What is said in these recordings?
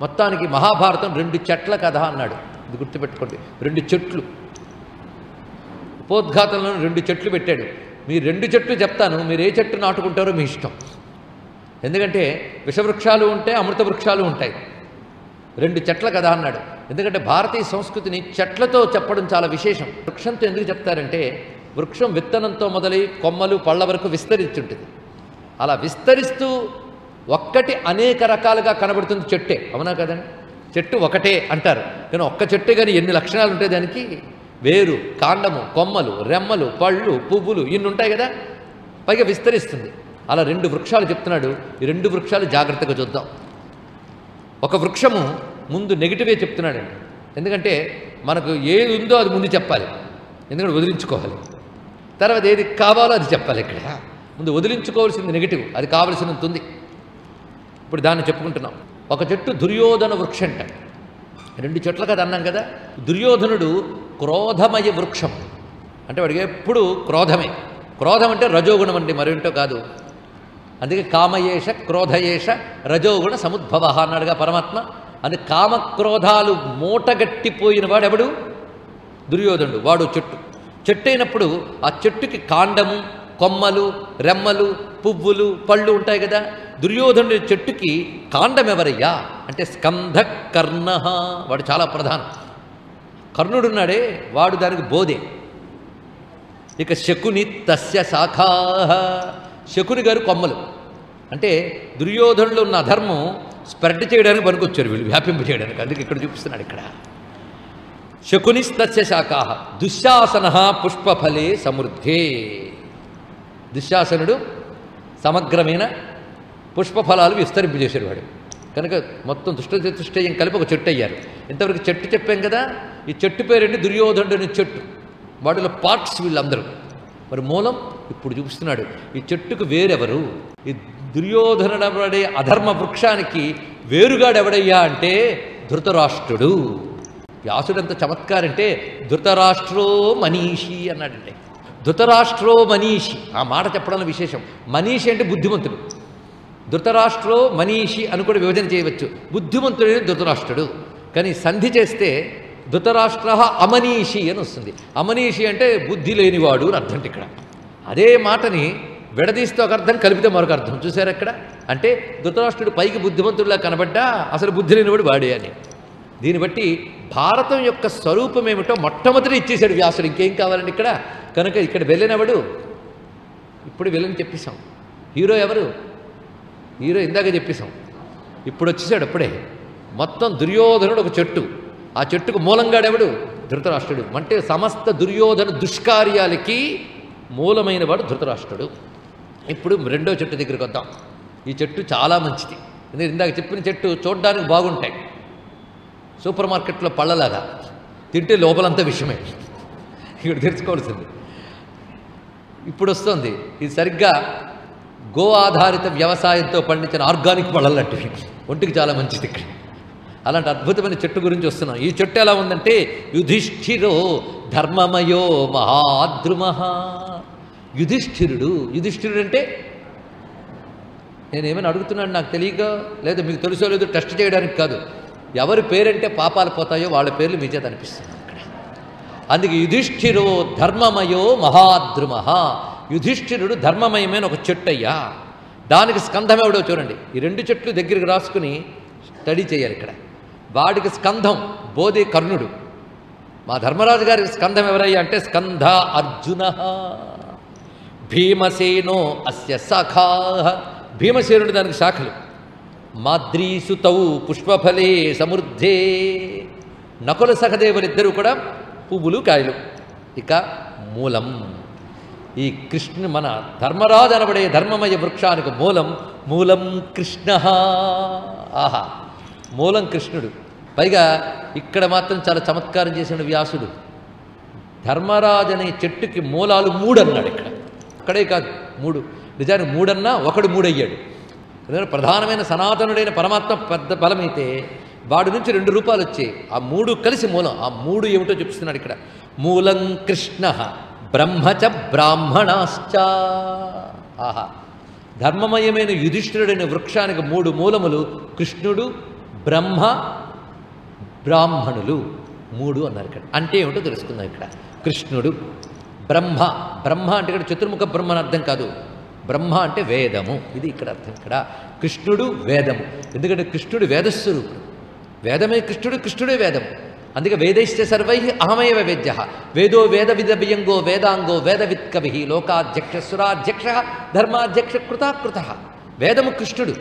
మొత్తానికి మహాభారతం రెండు చెట్ల కథ అన్నాడు. ఇది గుర్తుపెట్టుకోండి. రెండు చెట్లు. ఉపోద్ఘాతంలో రెండు చెట్లు పెట్టాడు. మీరు రెండు చెట్లు చెప్తాను. మీరు ఏ చెట్టు నాటుకుంటారో మీ ఇష్టం. ఎందుకంటే విషవృక్షాలు ఉంటాయి అమృత వృక్షాలు ఉంటాయి. రెండు చెట్ల కథ అన్నాడు. ఎందుకంటే భారతీయ సంస్కృతిని చెట్లతో చెప్పడం చాలా విశేషం. వృక్షంతో ఎందుకు చెప్తారంటే వృక్షం విత్తనంతో మొదలై కొమ్మలు పళ్ళ వరకు విస్తరిస్తుంటుంది. అలా విస్తరిస్తూ ఒక్కటి అనేక రకాలుగా కనబడుతుంది చెట్టే. అవునా కదండి? చెట్టు ఒకటే అంటారు. కానీ ఒక్క చెట్టే కానీ ఎన్ని లక్షణాలు ఉంటాయి దానికి? వేరు కాండము కొమ్మలు రెమ్మలు పళ్ళు పువ్వులు ఇన్ని ఉంటాయి కదా? పైగా విస్తరిస్తుంది. అలా రెండు వృక్షాలు చెప్తున్నాడు. ఈ రెండు వృక్షాలు జాగ్రత్తగా చూద్దాం. ఒక వృక్షము ముందు నెగిటివే చెప్తున్నాడండి. ఎందుకంటే మనకు ఏది ఉందో అది ముందు చెప్పాలి. ఎందుకంటే వదిలించుకోవాలి. తర్వాత ఏది కావాలో అది చెప్పాలి ఇక్కడ. ముందు వదిలించుకోవాల్సింది నెగిటివ్. అది కావలసినంత ఉంది. ఇప్పుడు దాన్ని చెప్పుకుంటున్నాం. ఒక చెట్టు దుర్యోధన వృక్షంట. రెండు చెట్ల కదా అన్నాం కదా? దుర్యోధనుడు క్రోధమయ వృక్షం. అంటే వాడికి ఎప్పుడు క్రోధమే. క్రోధం అంటే రజోగుణం అండి మరేంటో కాదు. అందుకే కామయేష క్రోధయేష రజోగుణ సముద్భవ అన్నాడుగా పరమాత్మ. అని కామక్రోధాలు మూటగట్టిపోయిన వాడెవడు? దుర్యోధనుడు వాడు చెట్టు. చెట్టు అయినప్పుడు ఆ చెట్టుకి కాండము కొమ్మలు రెమ్మలు పువ్వులు పళ్ళు ఉంటాయి కదా. దుర్యోధనుడి చెట్టుకి కాండం ఎవరయ్యా అంటే స్కంధ కర్ణ వాడు చాలా ప్రధానం. కర్ణుడున్నాడే వాడు దానికి బోధే. ఇక శకుని తస్య శాఖా. శకుని గారు కొమ్మలు. అంటే దుర్యోధనుడు ఉన్న అధర్మం స్ప్రెడ్ చేయడానికి పనికొచ్చారు వీళ్ళు వ్యాపింప చేయడానికి. అందుకే ఇక్కడ చూపిస్తున్నాడు ఇక్కడ. శకునిస్తశ్య శాఖ. దుశ్శాసన పుష్పఫలే సమృద్ధే. దుశ్శాసనుడు సమగ్రమైన పుష్పఫలాలు విస్తరింపజేశాడు వాడు. కనుక మొత్తం దుష్ట చతుష్టయం కలిపి ఒక చెట్టు అయ్యారు. ఇంతవరకు చెట్టు చెప్పాం కదా ఈ చెట్టు పేరండి దుర్యోధనుడిని చెట్టు. వాటిలో పార్ట్స్ వీళ్ళందరూ. మరి మూలం? ఇప్పుడు చూపిస్తున్నాడు. ఈ చెట్టుకు వేరెవరు? ఈ దుర్యోధనుడబడే అధర్మ వృక్షానికి వేరుగాడెవడయ్యా అంటే ధృతరాష్ట్రుడు. వ్యాసుడంత చమత్కారంటే ధృతరాష్ట్రో మనీషి అన్నాడండి. ధృతరాష్ట్రో మనీషి. ఆ మాట చెప్పడంలో విశేషం. మనీషి అంటే బుద్ధిమంతుడు. ధృతరాష్ట్రో మనీషి అని కూడా విభజన చేయవచ్చు. బుద్ధిమంతుడైన ధృతరాష్ట్రుడు. కానీ సంధి చేస్తే ధృతరాష్ట్ర అమనీషి అని వస్తుంది. అమనీషి అంటే బుద్ధి లేనివాడు అని అర్థం ఇక్కడ. అదే మాటని విడదీస్తే ఒక అర్థం కలిపితే మరొక అర్థం. చూసారు అక్కడ అంటే ధృతరాష్ట్రుడు పైకి బుద్ధిమంతుడిలా కనబడ్డా అసలు బుద్ధి లేనివాడు వాడే అని. దీన్ని బట్టి భారతం యొక్క స్వరూపం ఏమిటో మొట్టమొదటి ఇచ్చేశాడు వ్యాసుడు. ఇంకేం కావాలండి ఇక్కడ? కనుక ఇక్కడ వెళ్ళినవాడు ఇప్పుడు వెళ్ళని చెప్పేశాం. హీరో ఎవరు? హీరో ఇందాక చెప్పేశాం. ఇప్పుడు వచ్చేసాడు అప్పుడే. మొత్తం దుర్యోధనుడు ఒక చెట్టు. ఆ చెట్టుకు మూలంగాడెవడు? ధృతరాష్ట్రుడు. అంటే సమస్త దుర్యోధన దుష్కార్యాలకి మూలమైన వాడు ధృతరాష్ట్రుడు. ఇప్పుడు రెండో చెట్టు దగ్గరికి వద్దాం. ఈ చెట్టు చాలా మంచిది. ఎందుకంటే ఇందాక చెప్పిన చెట్టు చూడడానికి బాగుంటాయి. సూపర్ మార్కెట్లో పళ్ళలాగా. తింటే లోపలంతా విషయమే ఇక్కడ తెలుసుకోవాల్సింది. ఇప్పుడు వస్తుంది ఇది సరిగ్గా గో ఆధారిత వ్యవసాయంతో పండించిన ఆర్గానిక్ పళ్ళలాంటివి ఒంటికి చాలా మంచిది ఇక్కడ. అలాంటి అద్భుతమైన చెట్టు గురించి వస్తున్నాం. ఈ చెట్టు ఎలా ఉందంటే యుధిష్ఠిరో ధర్మమయో మహాద్రుమ. యుధిష్ఠిరుడు. యుధిష్ఠిరుడు అంటే నేనేమైనా అడుగుతున్నాను నాకు తెలియక లేదా మీకు తెలుసో లేదో టెస్ట్ చేయడానికి కాదు. ఎవరి పేరంటే పాపాలు పోతాయో వాళ్ళ పేర్లు మీ చేత అనిపిస్తుంది. అందుకే యుధిష్ఠిరో ధర్మమయో మహాద్రుమ. యుధిష్ఠిరుడు ధర్మమయమైన ఒక చెట్టు అయ్యా దానికి స్కంధం ఎవడో చూడండి. ఈ రెండు చెట్లు దగ్గరికి రాసుకుని స్టడీ చేయాలి ఇక్కడ. వాడికి స్కంధం బోధి కర్ణుడు. మా ధర్మరాజు గారి స్కంధం ఎవరయ్యా అంటే స్కంధ అర్జున. భీమసేనో అస్య సఖా భీమసేనుడు దానికి శాఖలు. మాద్రీసుతౌ పుష్పఫలే సమృద్ధే. నకుల సహదేవులిద్దరూ కూడా పువ్వులు కాయలు. ఇక మూలం. ఈ కృష్ణ మన ధర్మరాజు అనబడే ధర్మమయ వృక్షానికి మూలం మూలం కృష్ణ. ఆహా మూలం కృష్ణుడు. పైగా ఇక్కడ మాత్రం చాలా చమత్కారం చేసిన వ్యాసుడు. ధర్మరాజు అనే చెట్టుకి మూలాలు మూడు అన్నాడు ఇక్కడ. అక్కడే కాదు మూడు. నిజానికి మూడన్నా ఒకడు మూడయ్యాడు. ఎందుకంటే ప్రధానమైన సనాతనుడైన పరమాత్మ పెద్ద బలమైతే వాడి నుంచి రెండు రూపాయలు వచ్చాయి ఆ మూడు కలిసి మూలం ఆ మూడు ఏమిటో చూపిస్తున్నాడు ఇక్కడ. మూలం కృష్ణ బ్రహ్మచ బ్రాహ్మణాశ్చ. ఆహా. ధర్మమయమైన యుధిష్ఠిరుడైన వృక్షానికి మూడు మూలములు కృష్ణుడు బ్రహ్మ బ్రాహ్మణులు. మూడు అన్నారు ఇక్కడ. అంటే ఏమిటో తెలుసుకుందాం ఇక్కడ. కృష్ణుడు బ్రహ్మ. బ్రహ్మ అంటే ఇక్కడ చతుర్ముఖ బ్రహ్మ అని అర్థం కాదు. బ్రహ్మ అంటే వేదము. ఇది ఇక్కడ అర్థం ఇక్కడ. కృష్ణుడు వేదము. ఎందుకంటే కృష్ణుడు వేదస్వరూపుడు. వేదమే కృష్ణుడు కృష్ణుడే వేదం. అందుకే వేదైశ్చ సర్వై అహమేవ వేద్య. వేదో వేద విదభియంగో వేదాంగో వేదవిత్ కవి లోకాధ్యక్ష సురాధ్యక్ష ధర్మాధ్యక్ష కృతాకృత. వేదము కృష్ణుడు.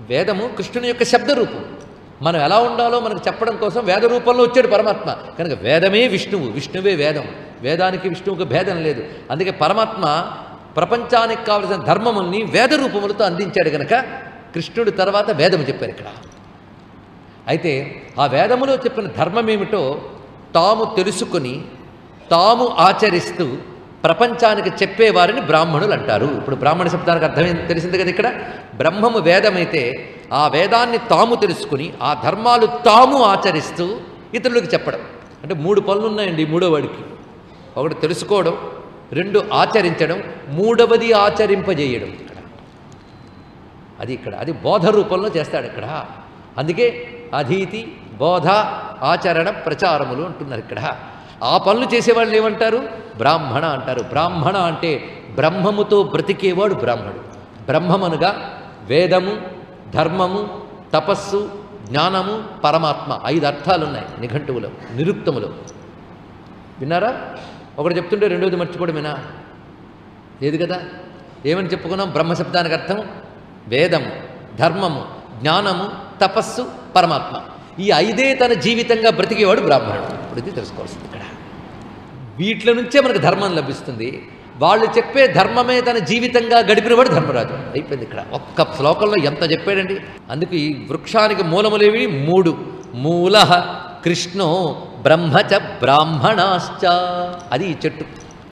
వేదము కృష్ణుని యొక్క శబ్దరూపం. మనం ఎలా ఉండాలో మనకు చెప్పడం కోసం వేద రూపంలో వచ్చాడు పరమాత్మ. కనుక వేదమే విష్ణువు. విష్ణువే వేదం. వేదానికి విష్ణువుకి భేదం లేదు. అందుకే పరమాత్మ ప్రపంచానికి కావలసిన ధర్మముల్ని వేద రూపములతో అందించాడు కనుక కృష్ణుడు తర్వాత వేదము చెప్పారు ఇక్కడ. అయితే ఆ వేదములో చెప్పిన ధర్మం ఏమిటో తాము తెలుసుకొని తాము ఆచరిస్తూ ప్రపంచానికి చెప్పేవారిని బ్రాహ్మణులు అంటారు. ఇప్పుడు బ్రాహ్మణ శబ్దానికి అర్థం తెలిసింది కదా ఇక్కడ? బ్రహ్మము వేదమైతే ఆ వేదాన్ని తాము తెలుసుకుని ఆ ధర్మాలు తాము ఆచరిస్తూ ఇతరులకు చెప్పడం. అంటే మూడు పనులు ఉన్నాయండి ఈ మూడో వాడికి. ఒకటి తెలుసుకోవడం రెండు ఆచరించడం మూడవది ఆచరింపజేయడం. ఇక్కడ. అది ఇక్కడ. అది బోధ రూపంలో చేస్తాడు ఇక్కడ. అందుకే అధీతి బోధ ఆచరణ ప్రచారములు అంటున్నారు ఇక్కడ. ఆ పనులు చేసేవాళ్ళు ఏమంటారు? బ్రాహ్మణ అంటారు. బ్రాహ్మణ అంటే బ్రహ్మముతో బ్రతికేవాడు బ్రాహ్మణుడు బ్రహ్మమనుగా వేదము ధర్మము తపస్సు జ్ఞానము పరమాత్మ ఐదు అర్థాలు ఉన్నాయి నిఘంటువులో నిరుక్తములో. విన్నారా? ఒకటి చెప్తుంటే రెండోది మర్చిపోవడమేనా? ఏది కదా? ఏమని చెప్పుకున్నాం? బ్రహ్మశబ్దానికి అర్థం? వేదము ధర్మము జ్ఞానము తపస్సు పరమాత్మ. ఈ ఐదే తన జీవితంగా బ్రతికేవాడు బ్రాహ్మణుడు. ఇప్పుడు ఇది తెలుసుకోవాల్సింది ఇక్కడ. వీటిల నుంచే మనకు ధర్మం లభిస్తుంది. వాళ్ళు చెప్పే ధర్మమే తన జీవితంగా గడిపినవాడు ధర్మరాజు. అయిపోయింది ఇక్కడ. ఒక్క శ్లోకంలో ఎంత చెప్పాడండి? అందుకు ఈ వృక్షానికి మూలములేవి? మూడు. మూల కృష్ణో బ్రహ్మచ బ్రాహ్మణాశ్చ. అది ఈ చెట్టు.